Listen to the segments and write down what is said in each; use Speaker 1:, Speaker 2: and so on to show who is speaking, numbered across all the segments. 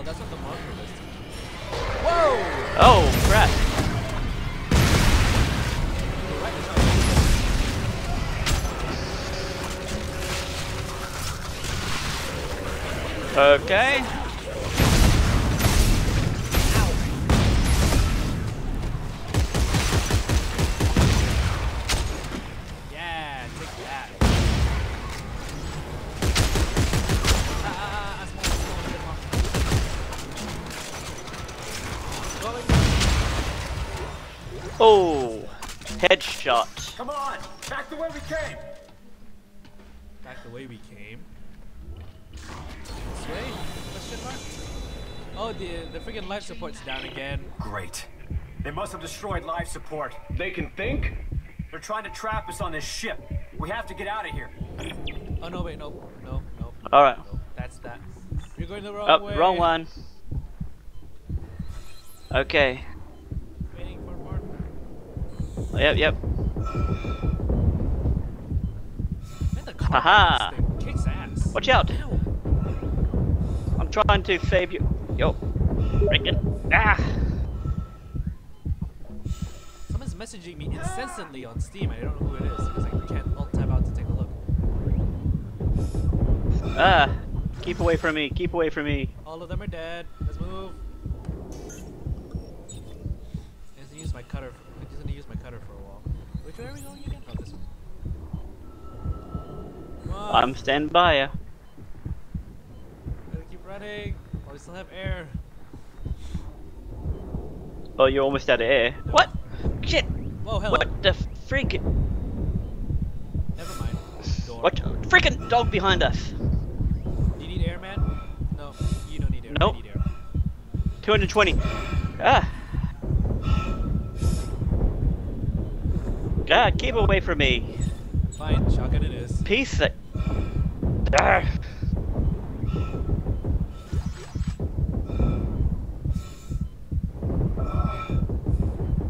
Speaker 1: Oh, that's what the marker was. Whoa!
Speaker 2: Oh, crap.
Speaker 1: You're right, it's not-
Speaker 2: Okay. Oh, headshot.
Speaker 3: Come on, back the way we came.
Speaker 1: Back the way we came. This way? Question mark? Oh, the the freaking life support's down again.
Speaker 3: Great. They must have destroyed life support.
Speaker 4: They can think?
Speaker 3: They're trying to trap us on this ship. We have to get out of here.
Speaker 1: Oh no, wait, no, no, no.
Speaker 2: All right.
Speaker 1: no, That's that. You're going the wrong
Speaker 2: Oh,
Speaker 1: way.
Speaker 2: wrong one. Okay.
Speaker 1: More.
Speaker 2: Yep, yep.
Speaker 1: Man, the car
Speaker 2: Haha.
Speaker 1: on this thing kicks ass.
Speaker 2: Watch out. I'm trying to save you. Yo. Freaking. Ah.
Speaker 1: Someone's messaging me incessantly on Steam. I don't know who it is because I can't alt tab out to take a look.
Speaker 2: Ah. Keep away from me. Keep away from me.
Speaker 1: All of them are dead. Let's move. I just use my cutter. I'm just gonna use my cutter for a while. Which way are we going again? Oh, this one. On.
Speaker 2: I'm standing by ya.
Speaker 1: Gotta keep running. While we still have air.
Speaker 2: Oh, you're almost out of air. What? Shit.
Speaker 1: Whoa, hello.
Speaker 2: What the freak?
Speaker 1: Never mind. Door.
Speaker 2: What? Freaking dog behind us.
Speaker 1: Do you need air, man? No, you don't need air.
Speaker 2: Nope.
Speaker 1: I need air.
Speaker 2: 220. Ah. God, keep away from me.
Speaker 1: Fine, shotgun it is.
Speaker 2: Piece of. Ah.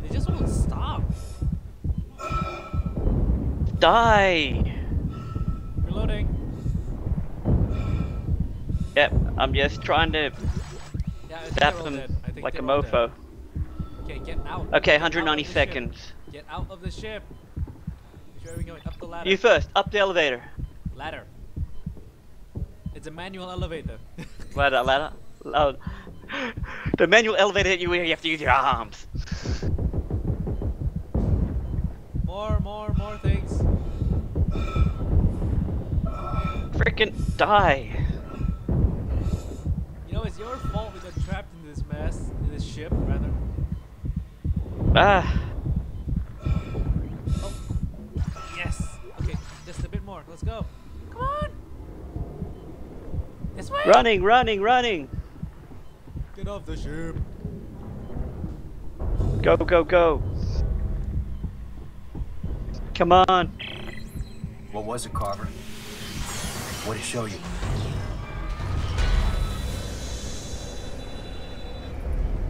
Speaker 1: They just won't stop.
Speaker 2: Die.
Speaker 1: Reloading.
Speaker 2: Yep, I'm just trying to
Speaker 1: Yeah,
Speaker 2: zap them
Speaker 1: dead. I think
Speaker 2: like a mofo.
Speaker 1: dead. Okay, get out.
Speaker 2: Okay,
Speaker 1: Get out
Speaker 2: 190
Speaker 1: ship.
Speaker 2: seconds.
Speaker 1: Get out of the ship. Way are we going? Up the ladder.
Speaker 2: You first, up the elevator.
Speaker 1: Ladder. It's a manual elevator.
Speaker 2: Ladder, ladder. Oh. The manual elevator you you have to use your arms.
Speaker 1: more, more, more things.
Speaker 2: Freaking die.
Speaker 1: You know, it's your fault we got trapped in this mess, in this ship, rather.
Speaker 2: Ah.
Speaker 1: Let's go. Come on. This way.
Speaker 2: Running, running, running.
Speaker 1: Get off the ship.
Speaker 2: Go, go, go. Come on.
Speaker 3: What was it, Carver? What did it show you?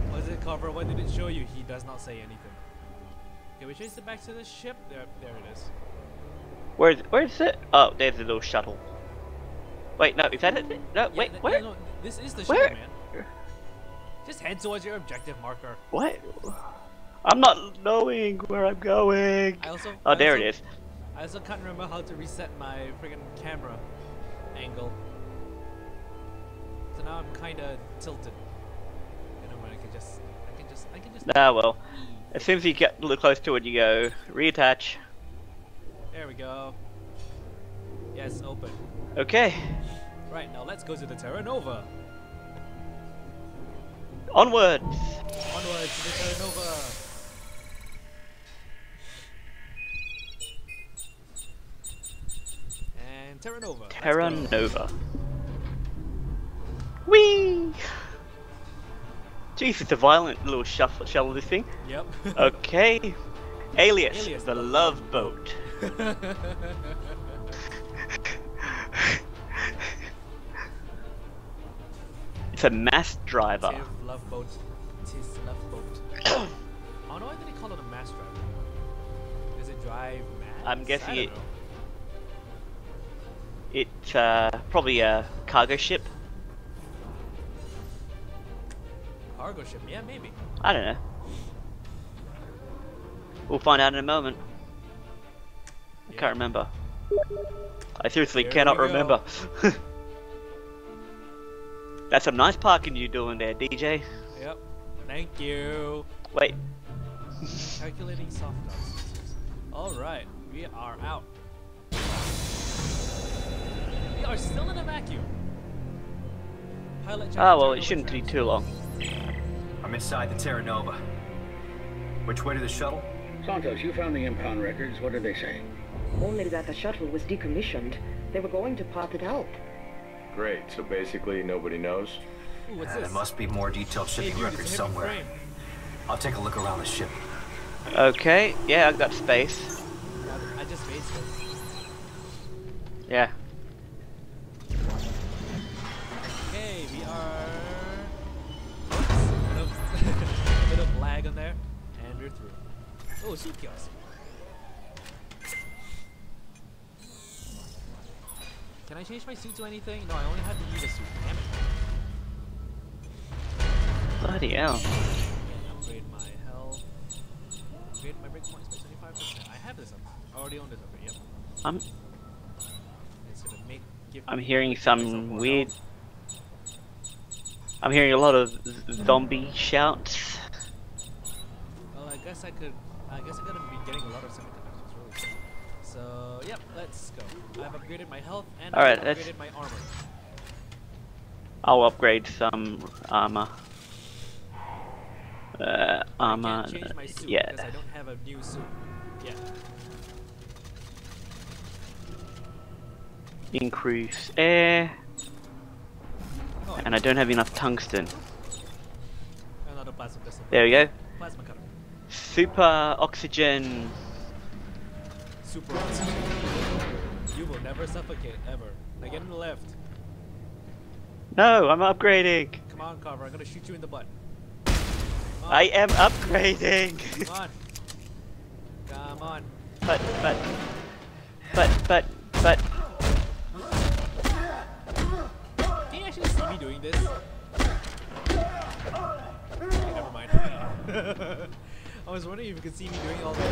Speaker 1: What does it cover? What did it show you? He does not say anything. Okay, we chase it back to the ship. There, there it is.
Speaker 2: Where's where's it? Oh, there's a little shuttle. Wait, no, is that it? No,
Speaker 1: Yeah,
Speaker 2: wait, where?
Speaker 1: No, no, this is the
Speaker 2: Where?
Speaker 1: ship, man. Just head towards your objective marker.
Speaker 2: What? I'm not knowing where I'm going.
Speaker 1: I also.
Speaker 2: Oh,
Speaker 1: I
Speaker 2: there
Speaker 1: also,
Speaker 2: it is.
Speaker 1: I also can't remember how to reset my friggin' camera angle. So now I'm kinda tilted. You know, I can just, I can just, I can just.
Speaker 2: Ah, well. As soon as you get a little close to it, you go reattach.
Speaker 1: There we go. Yes, open.
Speaker 2: Okay.
Speaker 1: Right now, let's go to the Terra Nova.
Speaker 2: Onwards.
Speaker 1: Onwards to the Terra Nova. And Terra Nova.
Speaker 2: Terra. Nova. Whee! Jeez, it's a violent little shuffle shuttle this thing.
Speaker 1: Yep.
Speaker 2: Okay. Alias,
Speaker 1: Alias,
Speaker 2: the love boat. It's a mass driver.
Speaker 1: Love boat. Tis love boat. I don't know why they call it a mass driver. Does it drive mass?
Speaker 2: I'm guessing
Speaker 1: I don't
Speaker 2: it-
Speaker 1: know.
Speaker 2: It's uh, probably a cargo ship.
Speaker 1: cargo ship. Yeah, maybe.
Speaker 2: I don't know. We'll find out in a moment. I can't remember. I seriously
Speaker 1: Here
Speaker 2: cannot remember. That's some nice parking you're doing there, DJ.
Speaker 1: Yep. Thank you.
Speaker 2: Wait,
Speaker 1: Calculating soft costs. All right, we are out. We are still in a vacuum. Pilot. check
Speaker 2: ah well, it shouldn't be too long.
Speaker 3: I'm inside the Terra Nova. Which way to the shuttle?
Speaker 4: Santos, you found the impound records. What did they say?
Speaker 5: Only that the shuttle was decommissioned. They were going to pop it out.
Speaker 6: Great, so basically nobody knows?
Speaker 1: Ooh, what's
Speaker 3: Uh,
Speaker 1: this?
Speaker 3: there must be more detailed
Speaker 1: Hey,
Speaker 3: shipping
Speaker 1: dude,
Speaker 3: records
Speaker 1: it's a heavy
Speaker 3: somewhere.
Speaker 1: frame.
Speaker 3: I'll take a look around the ship.
Speaker 2: Okay, yeah, I've got space.
Speaker 1: I just made this.
Speaker 2: Yeah.
Speaker 1: Okay, we are. Oops, bit of, a bit of lag on there, and we're through. Oh, suit kiosk. Can I change my suit to anything? No, I only have to use a suit. Damn it.
Speaker 2: Bloody hell.
Speaker 1: Upgrade my health. Upgrade my breakpoints by 25%. I have this up. I already own this upgrade, yep.
Speaker 2: I'm
Speaker 1: It's gonna make give
Speaker 2: I'm hearing some weird.
Speaker 1: health.
Speaker 2: I'm hearing a lot of zombie shouts.
Speaker 1: Well, I guess I could. I guess I'm gonna be getting a lot of semiconductors really soon. So, yep, let's go. I've upgraded my health and
Speaker 2: Alright,
Speaker 1: I've
Speaker 2: let's-
Speaker 1: upgraded my armor.
Speaker 2: I'll upgrade some armor. Uh, armor.
Speaker 1: can't change my suit
Speaker 2: Yeah.
Speaker 1: because I don't have a new suit. Yeah.
Speaker 2: Increase air.
Speaker 1: Oh,
Speaker 2: And I don't have enough tungsten.
Speaker 1: another plasma pistol.
Speaker 2: There we go.
Speaker 1: Plasma cutter.
Speaker 2: Super oxygen.
Speaker 1: Super oxygen. You will never suffocate ever. Now get in the left.
Speaker 2: No, I'm upgrading.
Speaker 1: Come on, Carver. I'm gonna shoot you in the butt.
Speaker 2: I am upgrading.
Speaker 1: Come on. Come on.
Speaker 2: but, but, but, but, but.
Speaker 1: Can you actually see me doing this? Okay, never mind. I was wondering if you could see me doing all the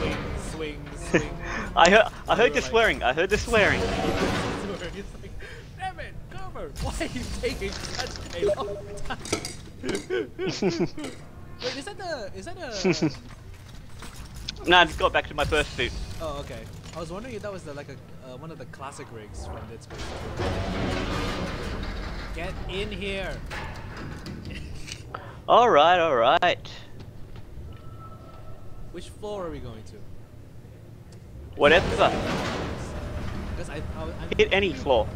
Speaker 1: swing, swing, swing.
Speaker 2: I heard, I heard the swearing. I heard the swearing.
Speaker 1: it's like, damn it, Carver! Why are you taking such a long time? Wait, is that the, is that a,
Speaker 2: nah, I just got back to my first suit.
Speaker 1: oh okay. I was wondering if that was the, like a, uh, one of the classic rigs from Dead Space. Get in here!
Speaker 2: All right, all right.
Speaker 1: Which floor are we going to?
Speaker 2: Whatever.
Speaker 1: Because I, I, I'm,
Speaker 2: Hit any floor.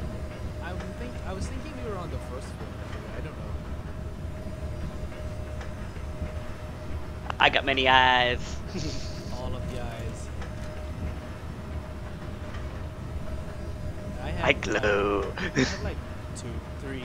Speaker 1: I think I was thinking we were on the first floor. I don't know.
Speaker 2: I got many eyes.
Speaker 1: All of the eyes. I have
Speaker 2: I glow.
Speaker 1: I have like two, three.